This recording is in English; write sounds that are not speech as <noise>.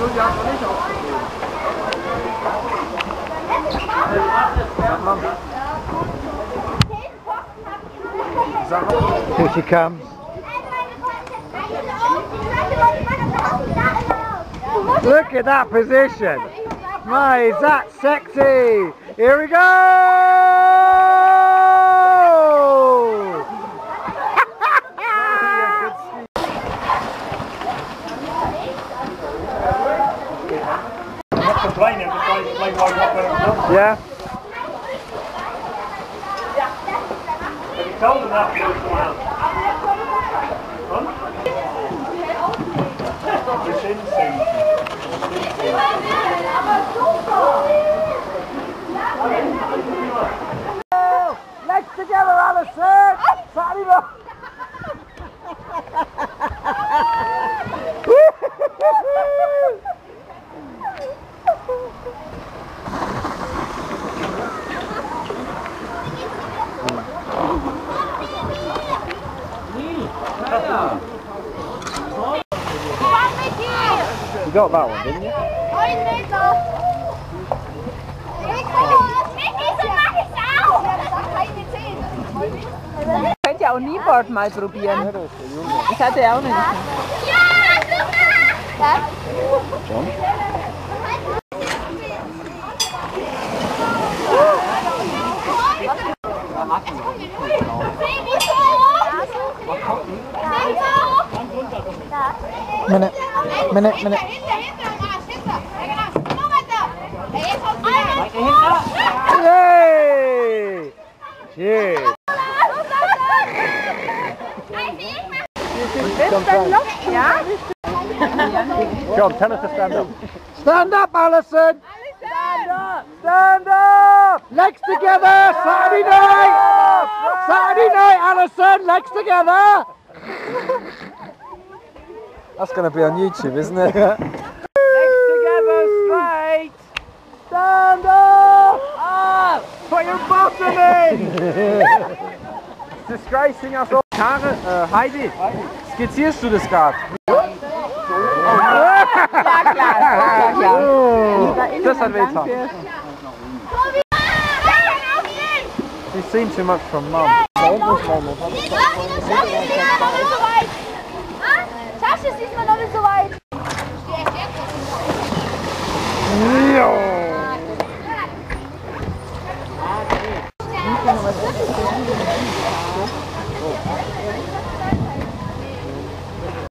Here she comes. Look at that position. My, is that sexy? Here we go! Not complaining, I'm just trying to explain why you're not going to come. Yeah? Have you told them that? Huh? It's in season. Together, Alison! Saturday You got that one, didn't you? Könnt ihr auch Kneeboard mal probieren. Das hatte er auch nicht. Minute, minute, minute. Yay! Cheers! Ja? John, tell us to stand up. Stand up, Alison! Stand up! Stand up! Legs together! Saturday night! Saturday night, Alison! Legs together! That's going to be on YouTube, isn't it? <laughs> Legs together, straight! Stand up! Up! Put your bottom in! <laughs> Disgracing us all. Kare, äh, uh, Heidi, skizzierst du das gerade? Ja, klar. Ja, klar. Oh, Da das hat wehgetan. danke. You've seen too much from mum. Thank you.